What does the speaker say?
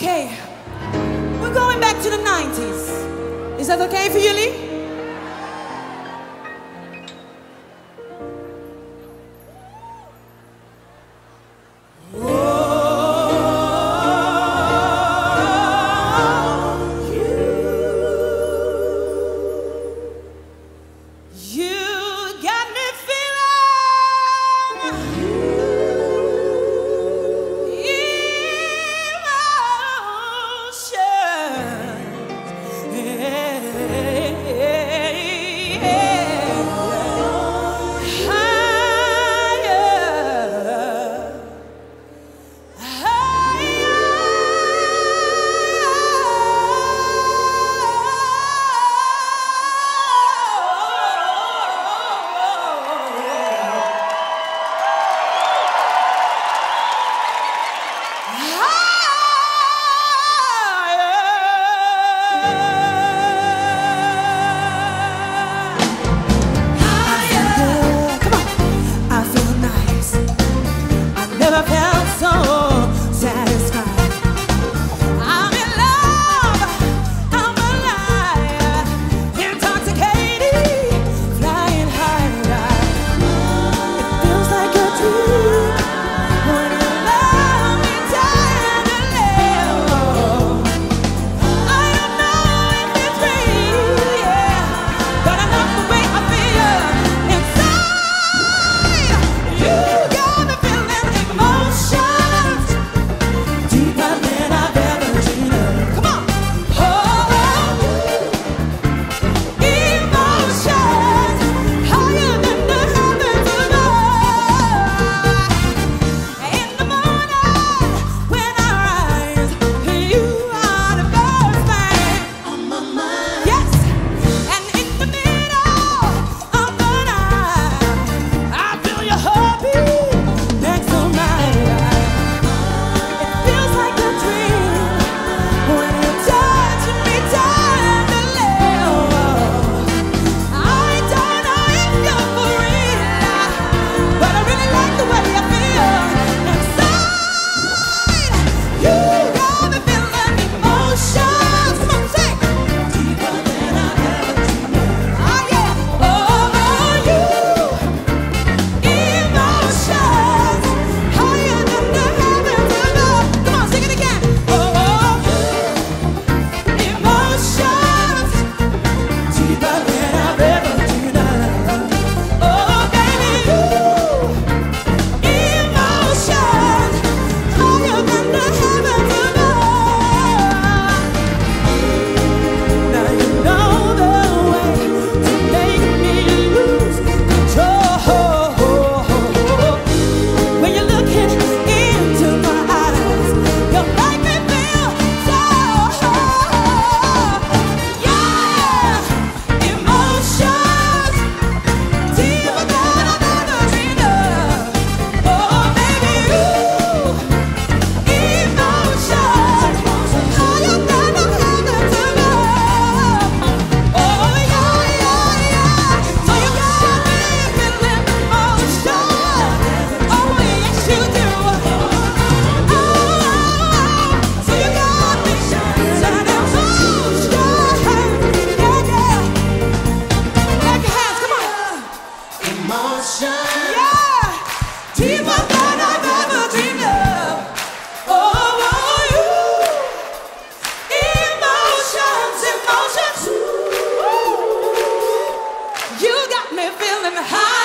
Okay. We're going back to the 90s. Is that okay for you, Lee? feeling high.